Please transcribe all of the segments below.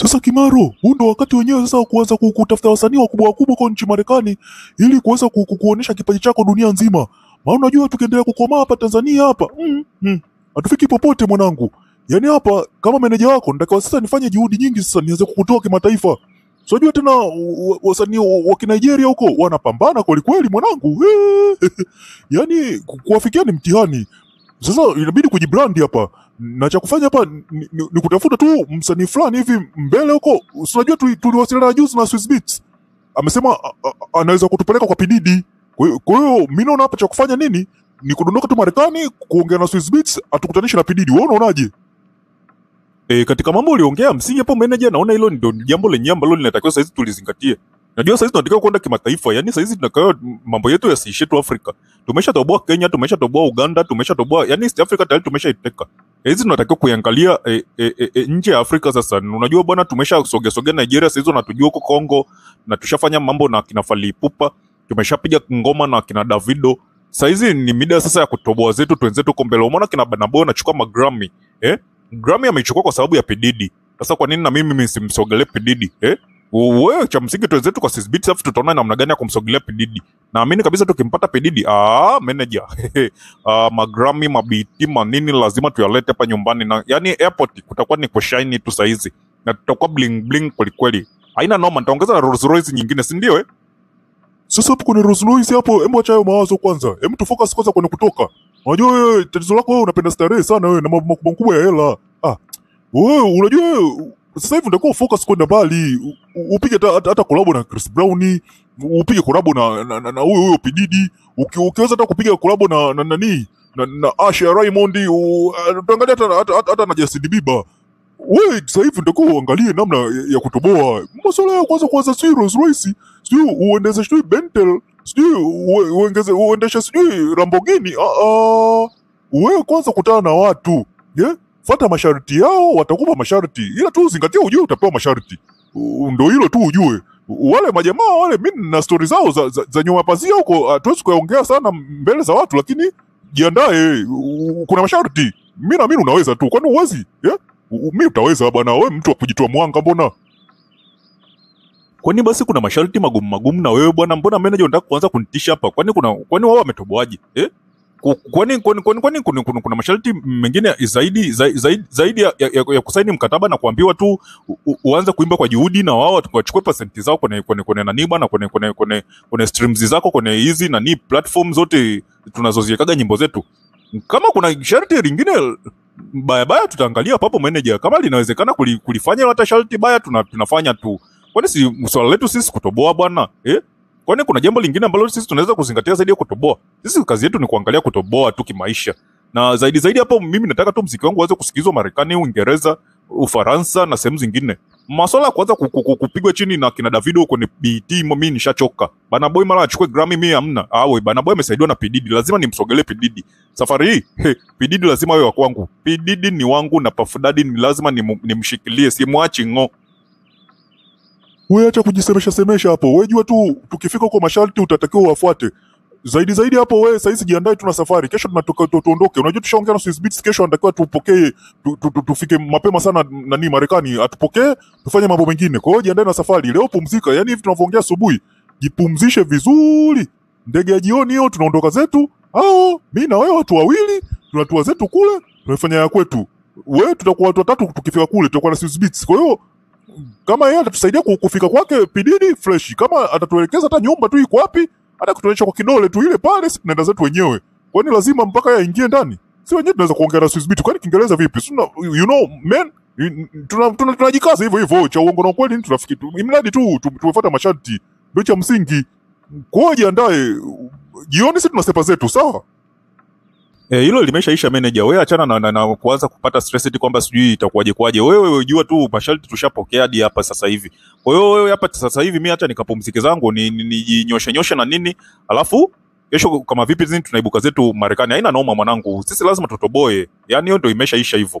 Sasa Kimaro, huu ndo wakati wenyewe sasa kuanza ku- kutafuta wasanii wakubwa wakubwa kwa nchi Marekani ili kuweza ku- ku- kuonyesha kipaji chako dunia nzima. Maana unajua tukiendelea kukomaa hapa Tanzania hapa, mm, mm, hatufiki popote mwanangu. Yaani hapa kama meneja wako nitakiwa sasa nifanye juhudi nyingi sasa niweze kukutoa kimataifa. So unajua tena wa- wa- wasanii wa wa Kinigeria huko wanapambana kweli kweli mwanangu. Yaani kuwafikia ni mtihani. Sasa inabidi kujibrandi hapa na cha kufanya hapa ni, ni, kutafuta tu msanii fulani hivi mbele huko. Unajua tuli- tuliwasiliana na juzi na Swiss Beats, amesema anaweza kutupeleka kwa Pididi. Kwa hiyo- mimi naona hapa cha kufanya nini ni kudondoka tu Marekani, kuongea na Swiss Beats, atukutanishe na Pididi. Wewe unaonaje? E, katika mambo uliongea msingi hapo manager, naona hilo ndio jambo lenyewe ambalo linatakiwa saizi tulizingatie. Najua saizi tunatakiwa kwenda kimataifa, yani saizi tunatakiwa mambo yetu yasiishie tu Afrika. Tumeshatoboa Kenya, tumeshatoboa Uganda, tumeshatoboa yani East Africa tayari tumeshaiteka. Hizi tunatakiwa kuiangalia e, e, e, e, nje ya Afrika sasa. Unajua bwana, tumesha sogea sogea Nigeria, saizi wanatujua huko Kongo na tushafanya mambo na kina Fally Ipupa, tumeshapiga ngoma na kina Davido. Saizi ni mida sasa ya kutoboa zetu twenzetu huko mbele. Umeona kina Banaboy Boy anachukua magrammy eh? Grammy ameichukua kwa sababu ya Pididi. Sasa kwa nini na mimi nisimsogelee Pididi eh? Wewe cha msingi tuwenzetu kwa Sisbit, alafu tutaona namna gani ya kumsogelea Pididi. Naamini kabisa tukimpata Pididi, ah, manager ah, magrammy mabiti manini lazima tuyalete hapa nyumbani, na yani airport kutakuwa ni kushine tu saizi, na tutakuwa bling bling kweli kweli. Haina noma, nitaongeza na Rolls Royce nyingine, si ndio eh? Sasa hapo kwenye Rolls Royce hapo, hebu acha hayo mawazo kwanza, hebu tufocus kwanza kwenye kutoka. Unajua wewe tatizo lako wewe unapenda starehe sana wewe na mambo makubwa ya hela. Ah, wewe unajua sasa hivi ndio focus kwenda mbali, upige hata- collab na Chris Brown, upige collab na na, huyo huyo Pididi, ukiweza hata kupiga collab na na nani na, na Asha Raymond, tuangalie hata hata, na Justin Bieber. Wewe sasa hivi ndio uangalie namna ya, kutoboa. Masuala ya kwanza kwanza si Rolls Royce, sio uendeze sio Bentley, sio uongeze uendeshe sio Lamborghini. Ah, ah. Wewe kwanza kutana na watu yeah? Fata masharti yao, watakupa masharti, ila tu zingatia, ujue utapewa masharti. Ndo hilo tu ujue. Wale majamaa wale, mi na stori zao za, za, za nyuma pazia huko, hatuwezi kuongea sana mbele za watu, lakini jiandae, kuna masharti. Mi naamini unaweza tu, kwani uwezi yeah? Mi utaweza bwana, we mtu wa kujitoa mwanga, mbona Kwani basi kuna masharti magumu magumu na wewe bwana, mbona manager unataka kuanza kunitisha hapa? Kwani kuna kwani wao wametoboaje? Eh? Kwani kwani kwani kwani kuna, kuna, kuna masharti mengine zaidi zaidi zaidi, ya, ya, ya, kusaini mkataba na kuambiwa tu u, uanze kuimba kwa juhudi na wao wachukue pasenti zao kwenye kwenye kwenye nani bwana kwenye kwenye kwenye kwenye streams zako kwenye hizi nani platform zote tunazoziekaga nyimbo zetu. Kama kuna sharti lingine baya baya tutaangalia papo manager, kama linawezekana kulifanya hata sharti baya tuna, tunafanya tu kwani si swala letu sisi kutoboa bwana eh? Kwani kuna jambo lingine ambalo sisi tunaweza kuzingatia zaidi ya kutoboa? Sisi kazi yetu ni kuangalia kutoboa tu kimaisha. Na zaidi zaidi hapo mimi nataka tu mziki wangu uweze kusikizwa marekani uingereza ufaransa na sehemu zingine. Maswala ya kuanza ku- ku- ku- kupigwa chini na kina davido kwenye bt mimi nishachoka. Banaboy mara achukue grami mi amna awe banaboy amesaidiwa na pididi lazima nimsogelee pididi safari hii he, pididi lazima awe wa kwangu. Pididi ni wangu na pafudadi ni lazima nimshikilie simwachi ng'o we acha kujisemesha semesha hapo. We jua tu tukifika huko masharti utatakiwa uwafuate. Zaidi zaidi hapo we hizi jiandae tuna safari. Kesho tunatoka tu, tuondoke. Unajua tushaongea na Swiss Beats kesho anatakiwa tupokee tu, tu, tu, tufike mapema sana nani Marekani atupokee tufanye mambo mengine. Kwa hiyo jiandae na safari. Leo pumzika. Yaani hivi tunavyoongea asubuhi jipumzishe vizuri. Ndege ya jioni hiyo tunaondoka zetu. Hao mimi na wewe watu wawili tunatua zetu kule tunafanya ya kwetu. Wewe tutakuwa watu watatu tukifika kule tutakuwa na Swiss Beats. Kwa hiyo kama yeye atatusaidia kufika kwake pidini fresh, kama atatuelekeza hata nyumba tu iko wapi, hata kutuonyesha kwa kidole tu ile pale, si tunaenda zetu wenyewe. Kwani lazima mpaka yeye aingie ndani? Si wenyewe tunaweza kuongea na Swiss Beat, kwani Kiingereza vipi? Si you know man, tunajikaza tuna, tuna hivyo hivyo, cha uongo na ukweli ni tunafiki tu, imradi tu tu- tumefuata masharti, ndio cha msingi. Kwa jiandae, jioni si tuna sepa zetu, sawa? Eh, hilo limeshaisha manager. Wewe achana na, na, na kuanza kupata stress kwamba sijui itakuwaje kwaje. Wewe wewe jua tu masharti tushapokea hadi hapa sasa hivi. Kwa hiyo wewe hapa sasa hivi mimi hata nikapumzike zangu ni ni- nijinyoshe nyoshe na nini, alafu kesho kama vipi zini tunaibuka zetu Marekani. Haina noma mwanangu. Sisi lazima tutoboe. Yani hiyo ndio imeshaisha hivyo.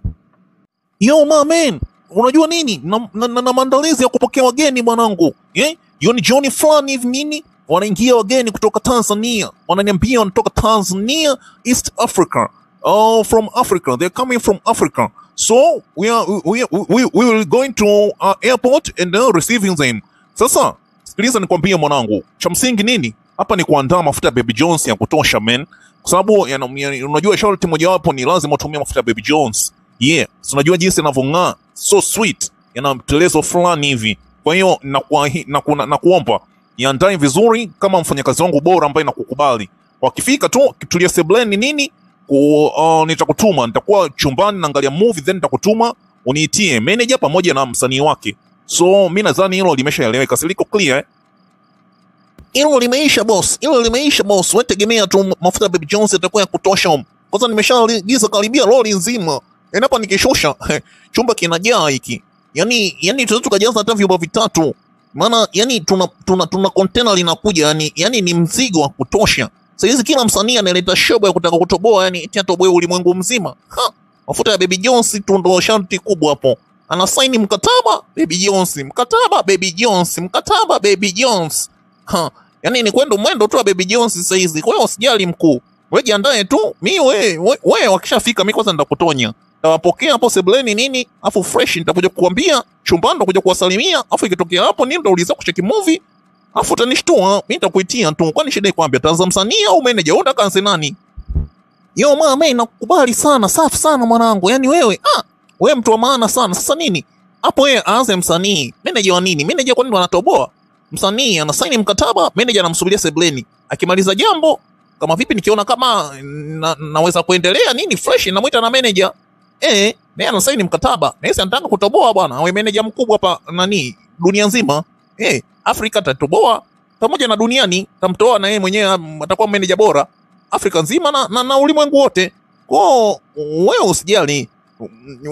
Yo mamen, unajua nini na, na, na, na maandalizi ya kupokea wageni mwanangu eh? Yo ni jioni fulani hivi nini, wanaingia wageni kutoka Tanzania, wananiambia wanatoka Tanzania, East Africa, oh, from Africa, they're coming from Africa. So we are we, we, we, will going to uh, airport and uh, receiving them. Sasa sikiliza nikwambie mwanangu, cha msingi nini? Hapa ni kuandaa mafuta ya Baby Jones ya kutosha men, kwa sababu unajua sharti mojawapo ni lazima utumie mafuta ya Baby Jones. Yeah, unajua jinsi yanavyong'aa, so sweet, yana mtelezo fulani hivi. Kwa hiyo nakuahi- naku- na- nakuomba niandae vizuri kama mfanyakazi wangu bora ambaye nakukubali. Wakifika tu tulia sebleni nini uh, nitakutuma nitakuwa chumbani naangalia movie then nitakutuma uniitie manager pamoja na msanii wake. So mi nadhani hilo limeshaeleweka, si liko clear eh? Hilo limeisha boss, hilo limeisha boss. Wewe tegemea tu mafuta Baby Jones yatakuwa ya kutosha. Kwanza nimeshaagiza karibia lori nzima, yaani nikishusha chumba kinajaa hiki, yani yani tunaweza tukajaza hata vyumba vitatu, maana yani tuna tuna tuna container linakuja, yani yani ni mzigo wa kutosha. Saizi kila msanii analeta shobo ya kutaka kutoboa, yani eti atoboe ulimwengu mzima. Ha, mafuta ya Baby Jones tu ndo sharti kubwa hapo. Anasaini mkataba Baby Jones, mkataba Baby Jones, mkataba Baby Jones. Ha, yani ni kwenda mwendo tu wa Baby Jones sahizi. Kwa hiyo usijali mkuu, wewe jiandae tu. Mi we, we, we wakishafika mi kwanza nitakutonya tawapokea hapo sebleni nini, afu fresh nitakuja kukuambia chumbani, nitakuja kuwasalimia, afu ikitokea hapo nini nitauliza kucheki movie, afu utanishtua, mimi, nitakuitia tu. Kwani shida iko wapi? Tanza msanii au manager? au unataka nani? Yo mama, mimi nakukubali sana, safi sana mwanangu. Yani wewe ah, wewe mtu wa maana sana. Sasa nini hapo, Yeye aanze msanii, manager wa nini? Manager kwa nini wanatoboa? Msanii anasaini mkataba, manager anamsubiria sebleni, akimaliza jambo kama vipi, nikiona kama na, naweza kuendelea nini fresh, namwita na manager eh, naye anasaini mkataba, na yeye anataka kutoboa bwana, awe meneja mkubwa hapa nani dunia nzima. Eh, Afrika atatoboa pamoja na duniani, tamtoa na yeye mwenyewe atakuwa meneja bora. Afrika nzima na, na, na ulimwengu wote. Kwao wewe usijali,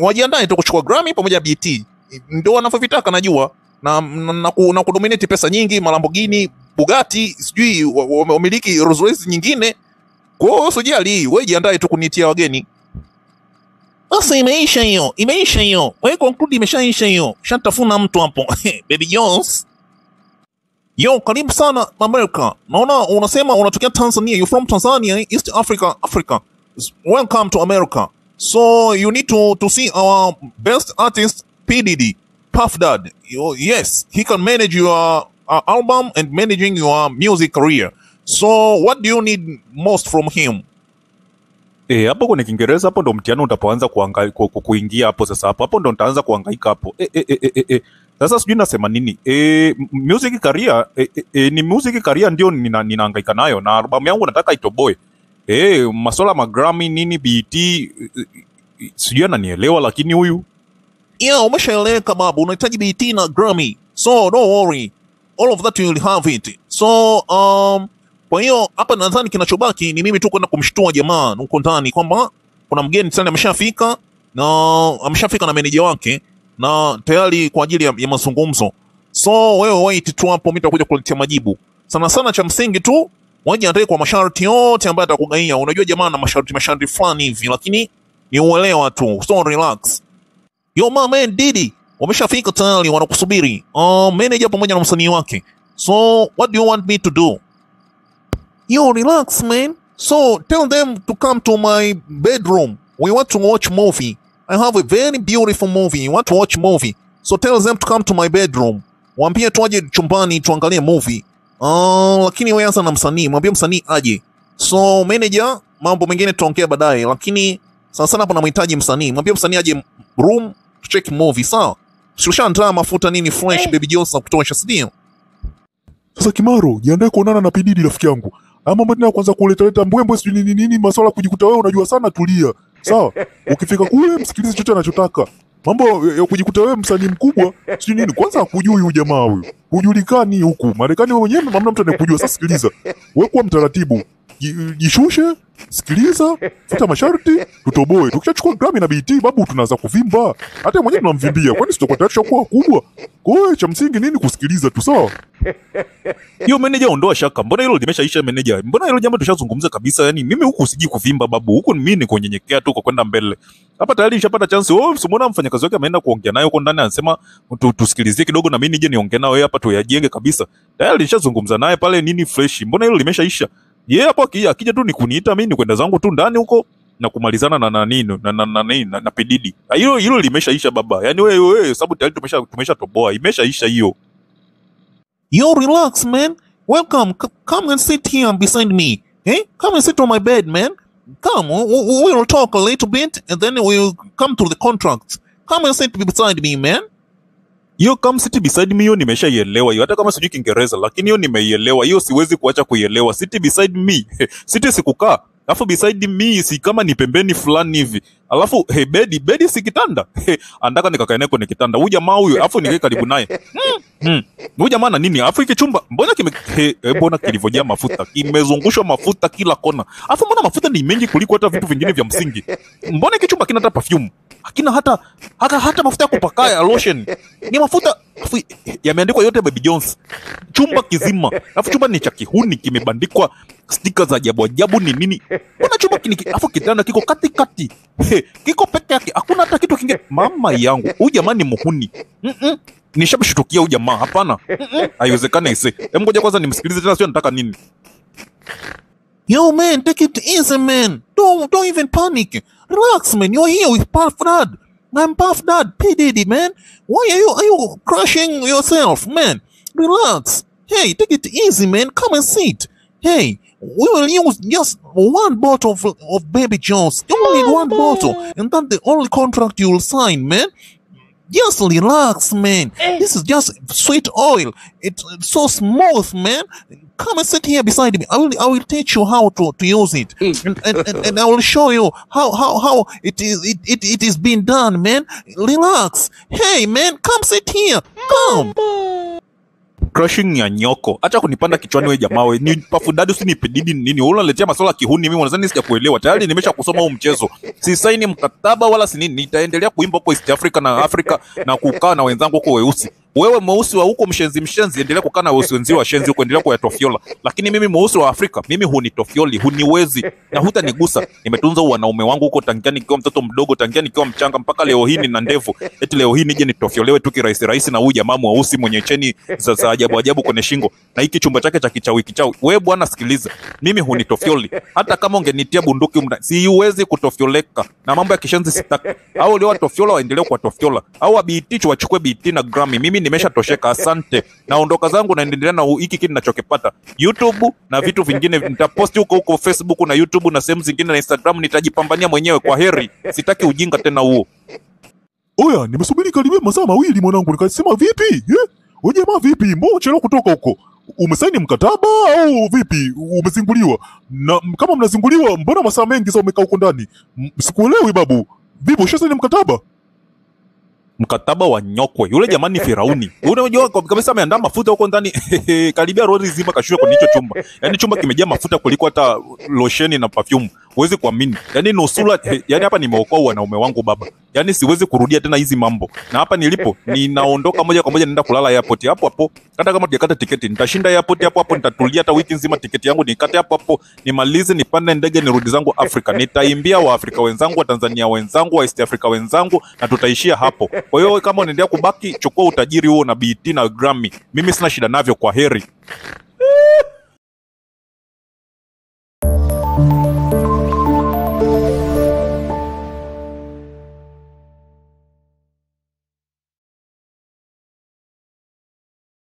wajiandae tu kuchukua Grammy pamoja na BT, ndio wanavyovitaka najua, na, na, na, ku, na kudominate pesa nyingi, Malambogini, Bugatti, sijui wa- wa- wamiliki Rolls Royce nyingine. Kwa hiyo usijali, wewe jiandae tu kunitia wageni. Basi imeisha hiyo, imeisha hiyo. Wewe conclude imeshaisha hiyo. Shatafuna mtu hapo. Baby Jones. Yo, karibu sana Amerika. Naona unasema unatokea Tanzania. You from Tanzania, eh? East Africa, Africa. Welcome to America. So you need to to see our best artist PDD, Puff Dad. Yo, Yes, he can manage your uh, album and managing your music career. So what do you need most from him? Eh, hapo kwenye Kiingereza hapo ndo mtihani utapoanza kuingia hapo sasa hapo hapo ndo nitaanza kuhangaika hapo. Eh, eh, eh, eh, e. Sasa sijui nasema nini. M- music career eh, eh, ni music career ndio nina, ninahangaika nayo na albamu yangu nataka itoboe. Eh, masuala ma Grammy nini BET e, e, sijui ananielewa lakini huyu Yeah, umeshaeleweka babu, unahitaji BT na Grammy. So don't worry. All of that you will have it. So um kwa hiyo hapa nadhani kinachobaki ni mimi tu kwenda kumshtua jamaa huko ndani kwamba kuna mgeni tayari ameshafika na ameshafika na meneja wake na tayari kwa ajili ya, ya mazungumzo. So wewe wait tu hapo, mimi nitakuja kuletea majibu. Sana sana cha msingi tu wajiandae kwa masharti yote ambayo atakugaia. Unajua jamaa na masharti masharti fulani hivi, lakini ni uelewa tu. So relax. Yo my man Didi wameshafika tayari, wanakusubiri uh, manager pamoja na msanii wake. So what do you want me to do? Yo relax man. So tell them to come to my bedroom. We want to watch movie. I have a very beautiful movie. You want to watch movie? So tell them to come to my bedroom. Waambie tuaje chumbani tuangalie movie. Uh, lakini wewe anza na msanii, mwambie msanii aje. So manager, mambo mengine tutaongea baadaye, lakini sana sana hapa namhitaji msanii. Mwambie msanii aje room to check movie, sawa? Tushaandaa mafuta nini fresh baby Joseph kutosha, si ndio? Sasa Kimaro, jiandae kuonana na Pididi rafiki yangu. Ama mbona tena kwanza kuleta leta mbwembwe sijui nini nini masuala ya kujikuta wewe unajua sana tulia. Sawa? Ukifika kule msikilize chochote anachotaka. Mambo ya kujikuta wewe msanii mkubwa sijui nini kwanza hakujui huyu jamaa huyu. Hujulikani huku. Marekani wewe mwenyewe hamna mtu anayekujua. Sasa sikiliza. Wewe kuwa mtaratibu. Ji- Jishushe, sikiliza, futa masharti, tutoboe. Tukishachukua grami na BT babu tunaanza kuvimba. Hata mwenyewe tunamvimbia. Kwani sitakuwa tayari tushakuwa kubwa. Kwa cha msingi nini kusikiliza tu sawa? hiyo meneja ondoa shaka mbona hilo limeshaisha meneja mbona hilo jambo tushazungumza kabisa yani mimi huku sijui kuvimba babu huku mimi ni kunyenyekea tu kwa kwenda mbele hapa tayari nishapata chance oh simona mfanyakazi wake ameenda kuongea naye huko ndani anasema tusikilizie kidogo na mimi nije niongee nawe hapa tuyajenge kabisa tayari nishazungumza naye pale nini fresh mbona hilo limeshaisha yeye hapo akija tu ni kuniita mimi ni kwenda zangu tu ndani huko na kumalizana na nani na na na, na, na, na pedidi hilo hilo limeshaisha baba yani wewe wewe sababu tayari tumesha tumeshatoboa imeshaisha hiyo Yo, relax, man. Welcome. C- come and sit here beside me. Hey, come and sit on my bed, man. Come, we- we'll talk a little bit and then we'll come to the contract. Come and sit beside me, man. Hiyo come sit beside me hiyo nimeshaielewa. Hiyo hata kama sijui kiingereza lakini hiyo nimeielewa. Hiyo siwezi kuacha kuielewa. Sit beside me. Sit sikukaa. Alafu beside me si kama ni pembeni fulani hivi alafu hey, bedi bedi si kitanda. Hey, andaka nikakae naye kwenye kitanda. Huyu jamaa huyu alafu nikae karibu naye. Hmm, mm. huyu jamaa na nini? Alafu hiki chumba mbona kime he, he, mbona kilivyojaa mafuta? Kimezungushwa mafuta kila kona. Alafu mbona mafuta ni mengi kuliko hata vitu vingine vya msingi? Mbona hiki chumba kina hata perfume? Hakina hata hata, hata mafuta ya kupakaya ya lotion. Ni mafuta alafu yameandikwa yote Baby Jones chumba kizima. Alafu chumba ni cha kihuni kimebandikwa stika za ajabu ajabu ni nini? Mbona chumba kini alafu kitanda kiko katikati. He, kiko peke yake hakuna hata kitu kingine mama yangu huyu jamaa ni muhuni Mm-mm. nishamshutukia huyu jamaa hapana haiwezekani ise Hem, ngoja kwanza nimsikilize tena sio nataka nini Yo, man, take it easy, man. Don't, don't even panic. Relax, man. You're here with Puff Dad. I'm Puff Dad, P. Diddy, man. Why are you, are you crushing yourself, man? Relax. Hey, take it easy, man. Come and sit. Hey, we will use just one bottle of, of Baby Jones. You only need one bottle. And that's the only contract you'll sign, man. Just relax, man. This is just sweet oil. It's, it's so smooth, man. Come and sit here beside me. I will I will teach you how to, to use it. And, and, and, and I will show you how how, how it is it, it, it is being done, man. Relax. Hey man, come sit here. Come. Crushing ya nyoko. Acha kunipanda kichwani we jamaa ni pafudadi usi nipedidi nini. Wewe unaletea masuala kihuni mimi unadhani sijakuelewa. Tayari nimesha kusoma huu mchezo. Si saini mkataba wala si nini. Nitaendelea kuimba huko East Africa na Africa na kukaa na wenzangu huko weusi wewe mweusi wa huko mshenzi mshenzi endelea kukaa na weusi wenzio washenzi huko endelea kuyatofyola lakini mimi mweusi wa Afrika mimi hunitofioli, huniwezi. Na hutanigusa. Nimetunza wanaume wangu huko tangia nikiwa mtoto mdogo tangia nikiwa mchanga mpaka leo hii nina ndevu. Eti leo hii nije nitofiolewe tu kirahisi rahisi na huyu jamaa mweusi mwenye cheni za, za ajabu ajabu kwenye shingo. Na hiki chumba chake cha kichawi kichawi. Wewe bwana sikiliza. Mimi hunitofioli. hata kama ungenitia bunduki mna siwezi kutofioleka. Na mambo ya kishenzi sitaki. Au leo watofiola waendelee kuwatofyola au wabitichu wachukue biti na grami mimi nimeshatosheka asante naondoka zangu naendelea na hiki kitu ninachokipata youtube na vitu vingine nitaposti huko huko facebook na youtube na sehemu zingine na instagram nitajipambania mwenyewe kwa heri sitaki ujinga tena huo Oya, nimesubiri karibia masaa mawili mwanangu, nikasema vipi eh? Wewe vipi? Mbona chelewa kutoka huko? Umesaini mkataba au vipi? Umezinguliwa? Na kama mnazinguliwa, mbona masaa mengi sasa umekaa huko ndani? Sikuelewi babu. Vipi, ushasaini mkataba? Mkataba wa nyokwe yule jamani firauni. Unajua kabisa ameandaa mafuta huko ndani. Karibia roli zima kashusha kwenye hicho chumba. Yaani chumba kimejaa mafuta kuliko hata losheni na perfume huwezi kuamini. Yani, nusura yani, hapa nimeokoa wanaume wangu baba. Yani siwezi kurudia tena hizi mambo. Na hapa nilipo ninaondoka moja kwa moja naenda kulala airport. Hapo hapo hata kama tujakata tiketi nitashinda airport hapo hapo nitatulia hata wiki nzima tiketi yangu nikate hapo hapo nimalize nipande ndege nirudi zangu Afrika. Nitaimbia waafrika wenzangu watanzania wenzangu wa East Africa wenzangu na tutaishia hapo. Kwa hiyo kama unaendelea kubaki chukua utajiri huo na BT na Grammy. Mimi sina shida navyo kwa heri